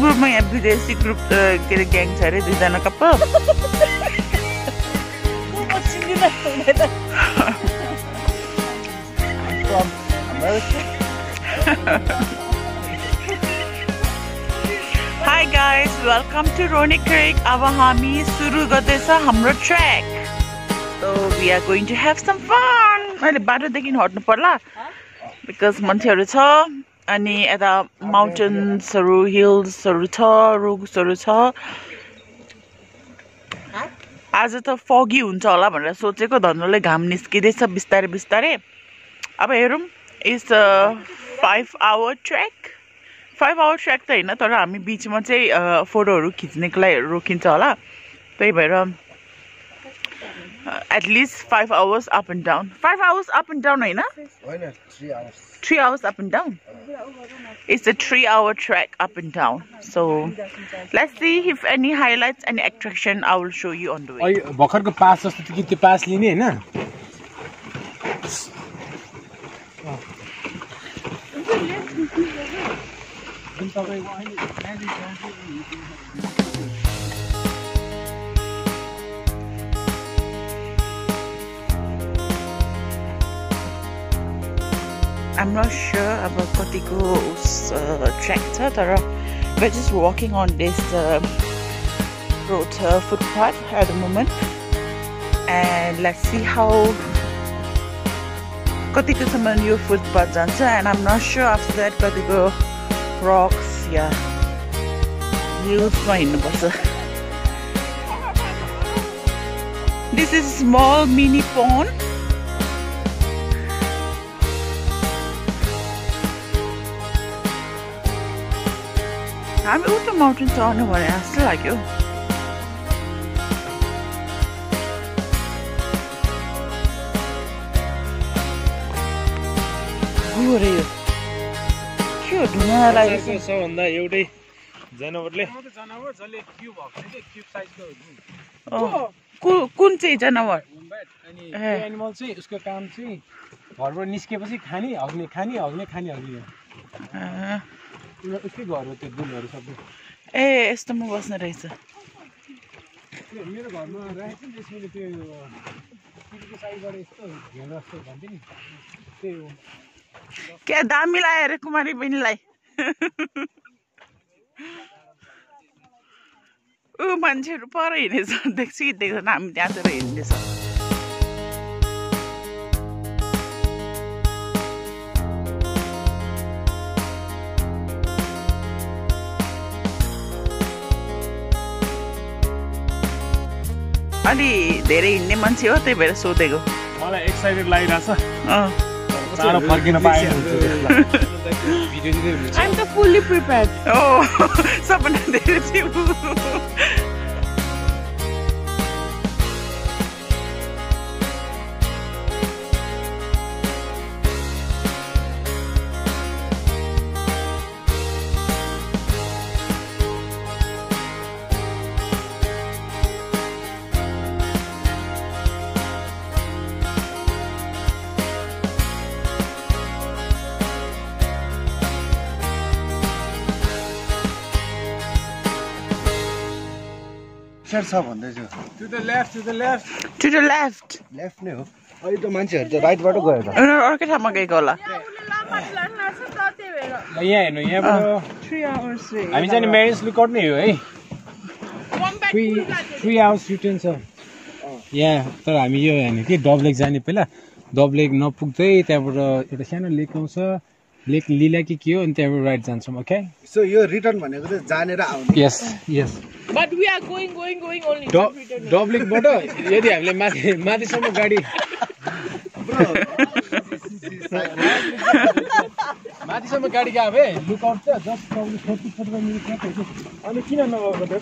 ग्रुपमा यहाँ विदेशी ग्रुप के अरे ग्याङ छ अरे दुईजना कपाल हाई गाइस वेलकम टु रोनी क्रेक अब हामी सुरु गर्दैछ हाम्रो track so we are going to have some fun मैले बाटोदेखि हट्नु पर्ला बिकज मान्छेहरू छ अनि यता माउन्टेन्सहरू हिल्सहरू छ रुक्सहरू छ। आज त फगी हुन्छ होला भनेर सोचेको धनुले घाम निस्किँदैछ बिस्तारै बिस्तारै। अब हेरौँ is five hour track five hour track त होइन तर हामी बिचमा चाहिँ फोटोहरू खिच्नेको लागि रोकिन्छ होला। त्यही भएर at least five hours up and down five hours up and down होइन three hours up and down it's a three hour track up and down so let's see if any highlights any attraction I will show you on the way भर्खरको pass जस्तो कि त्यो pass लिने होइन I'm not sure अब कतिको उस track छ तर we're just walking on this uh, road uh, footpath at the moment and let's see how कतिकोसम्म यो फुटपाथ जान्छ and I'm not sure after that कतिको rocks या हिल्समा हिँड्नुपर्छ This is small mini pond हामी उता माउन्टेन चढ्नु भने जस्तो लाग्यो यो के हो लागेको? सबभन्दा एउटै जनावरले कुन चाहिँ जनावर एनिमल चाहिँ उसको काम चाहिँ घरबाट निस्केपछि खाने हग्ने खाने हग्ने खाने हग्ने उसकै घर हो त्यो दुलहरू सबै? ए यस्तोमा बस्ने रहेछ। मेरो घरमा राखेको नि त्यसले त्यो टिभीको साइडबाट यस्तो हेर्न जस्तो भन्थ्यो नि। त्यही हो। क्या दामी लाग्यो अरे कुमारी बहिनीलाई? ऊ मान्छेहरू पर हिँडेछ देख्छु कि देख्दैन हामी त्यहाँतिर हिँड्दैछ। अलि धेरै हिँड्ने मान्छे हो त्यही भएर सोधेको। मलाई एक्साइटेड लागिरहेछ। चाँडो फर्किन पाएन। भिडियो दिँदै हुन्छ I'm the fully prepared. ओ सबभन्दा धेरै सेट छ भन्दैछु। To the left to the left to the left left नै हो। अहिले त मान्छेहरू त राइटबाट गयो त। अर्कै ठाउँमा गएको होला। यहाँ हेर्नु आवर्स हामी चाहिँ म्यारिज लुकआउट नै हो है। थ्री थ्री आवर्स रिटर्न छ। यहाँ तर हामी यो होइन कि डबलेक जाने पहिला डबलेक नपुग्दै त्यहाँबाट एउटा सानो लेक आउँछ। लेक लिला कि के हो अनि त्यहाँबाट राइट जान्छौँ ओके सो यो रिटर्न भनेको चाहिँ जानेर आउने yes yes But we are going, going, going only. डबलेकबाट यदि हामीले माथि माथिसम्म गाडी माथिसम्म गाडी गयो भए लुकआउट छ जस्ट तपाईँले फोर्टी फोर्टी फाइभ मिनट। अनि किन नगएको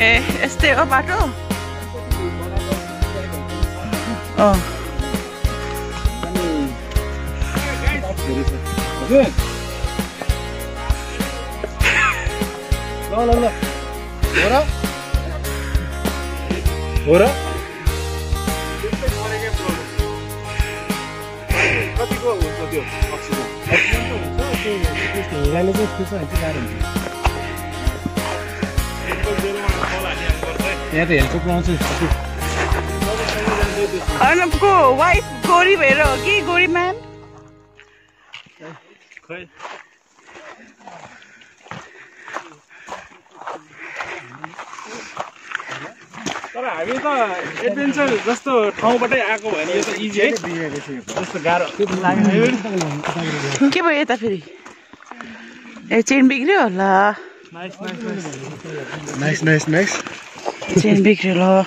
ए यस्तै हो बाटो ल ल हो र हो र हुन्छ त्यो हुन्छ यहाँ त हेल्प पाउँछ अर्णवको वाइफ गोरी भएर हो कि गोरी म्याम तर हामी त एडभेन्चर जस्तो ठाउँबाटै आएको भने यो त इजी है। जस्तो गाह्रो। के भयो यता फेरि? ए चेन बिग्रियो होला। Nice nice nice nice nice nice chain बिग्रियो ल हो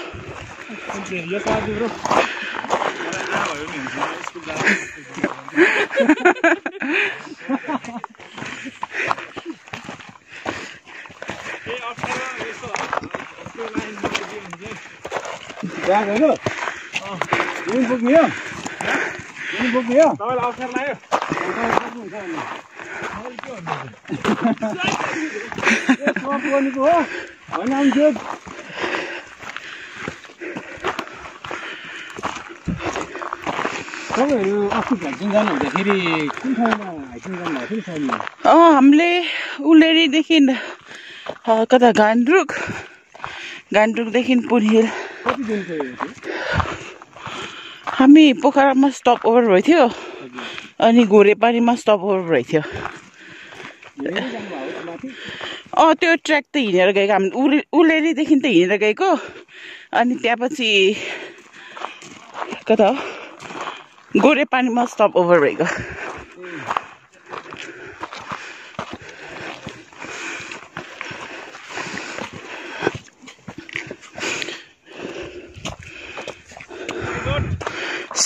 यिनी बोक्ने हो तपाईँलाई अप्ठ्यारो लाग्यो हो थियो हामीले उलेरीदेखि कता गान्ड्रुक गान्ड्रुकदेखि पुनहिल। हामी पोखरामा स्टप ओभर भएको थियो अनि घोरेपानीमा स्टप ओभर भएको थियो धेरै जानुभएको हो माथि अँ त्यो ट्र्याक त हिँडेर गएको हामी। उले उलेरीदेखि त हिँडेर गएको। अनि त्यहाँपछि कता? हो गोरेपानीमा स्टप ओभर भएको।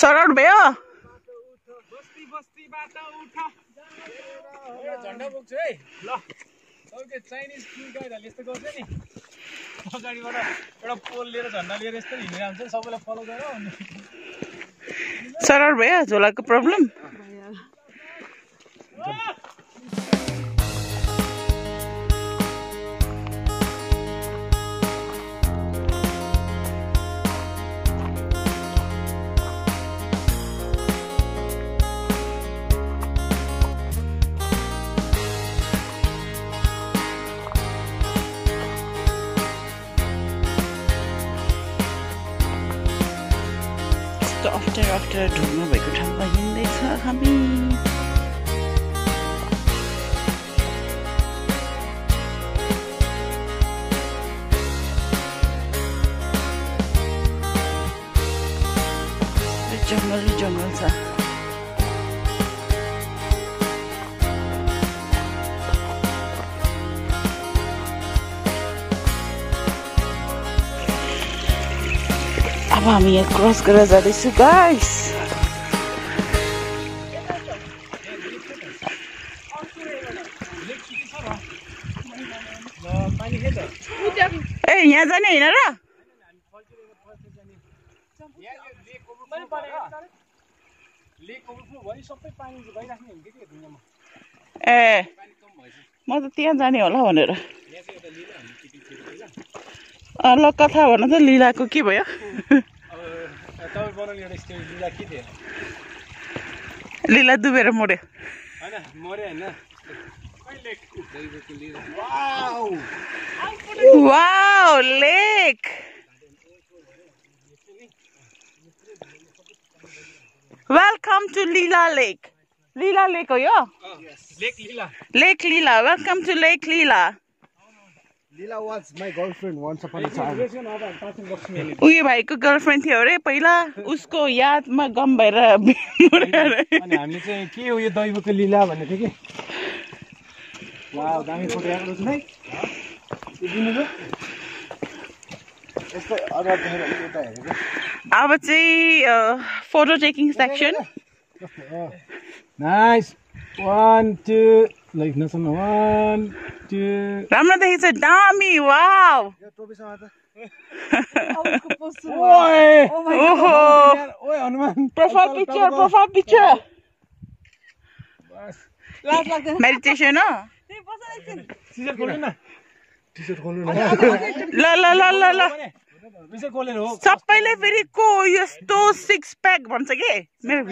सरौट भयो बस्ती बस्तीबाट उठ एउटा झन्डा बोक्छु है ल तपाईँको चाइनिज टुर गाइडहरूले यस्तो गर्छ नि। अगाडिबाट एउटा पोल लिएर झन्डा लिएर यस्तो हिँडिरहन्छ सबैलाई फलो गर अनि। सरौट भयो झोलाको प्रब्लम यस्तो अप्ठ्यारो अप्ठ्यारो ढुङ्गा भएको ठाउँमा हिँड्दैछ हामी। जङ्गल जङ्गल छ। अब हामी यहाँ क्रस गरेर जाँदैछु गाइस ए यहाँ जाने होइन र? ए म त त्यहाँ जाने होला भनेर। ल कथा भन त लिलाको के भयो अब तपाईँ बनाउने एउटा स्टोरी लिला के थियो लिला डुबेर मऱ्यो होइन मऱ्यो होइन wow lake. Welcome to Leela lake Leela lake हो यो? Lake Leela lake Leela welcome to lake Leela उयो भाइको गर्लफ्रेन्ड थियो अरे पहिला उसको यादमा गम भएर हामीले चाहिँ के हो यो दैवको लीला थियो कि अब चाहिँ photo taking section nice one two like नसम्म one two राम्रो दामी वाव टोपीसँग त ओए। ओहो। ओए Hanuman profile picture profile picture. Meditation हो? त्यही बस एकछिन सिजर खोल्नु न। टी सर्ट खोल्नु न ल ल ल ल ल। सबैले फेरि को यस्तो सिक्स प्याक भन्छ कि? मेरो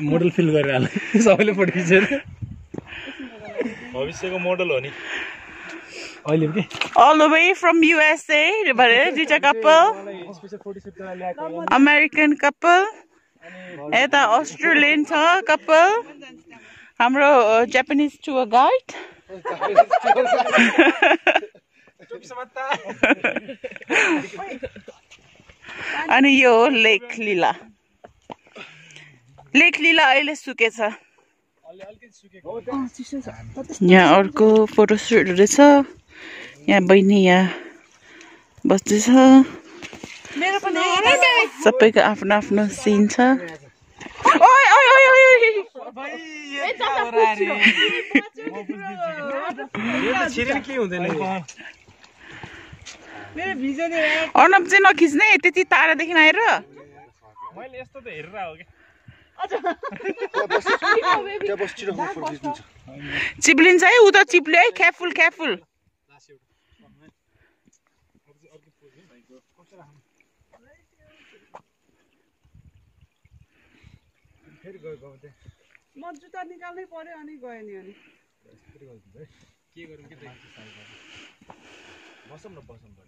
मोडल फिल गरेर हाल सबैले फोटो खिचेर भविष्यको मोडल हो नि। अहिले के? All the way from USA दुइटा कपाल अमेरिकन कपाल यता अस्ट्रेलियन छ कपाल हाम्रो जापानिज टुर गाइड अनि यो हो लेक लिला लेक लिला अहिले सुकेछ यहाँ अर्को फोटोसुटहरू छ यहाँ बहिनी यहाँ बस्दैछ। सबैको आफ्नो आफ्नो सिन छ। अर्नब चाहिँ नखिच्ने त्यति टाढादेखि आएर मैले यस्तो त हेरेर हो कि त्यहाँ बस छिटो फोटो खिच्नु छ चिप्लिन्छ है ऊ त चिप्ल्यो है क्याफुल क्याफुल म जुत्ता निकाल्नै पर्यो अनि गयो नि अनि।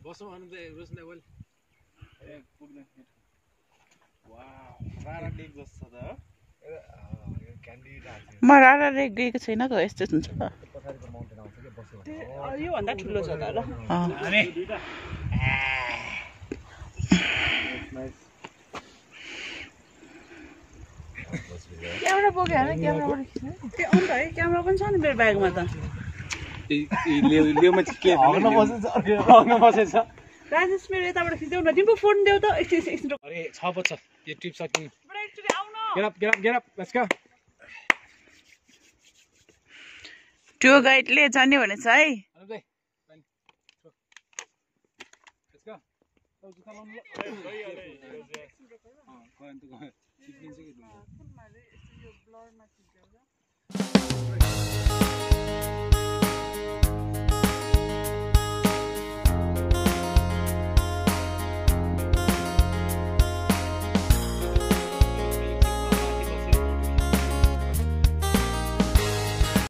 बसौँ अनु त रोज्ने बोल। म रारा रे गएको छैन त यस्तो हुन्छ योभन्दा ठुलो छ त ल होइन क्यामेराबाट खिच्नु अन्त है क्यामेरा पनि छ नि मेरो ब्यागमा त लेउमा के हग्न बसेछ हग्न बसेछ राजेश मेरो यताबाट खिच्देऊ न तिम्रो फोन देऊ त एकछिन एकछिन एकछिन अरे छ पछ यो ट्रिप सकिनु एक्चुली आउन get up get up get up let's go tour गाइडले जाने भनेछ है Thank you.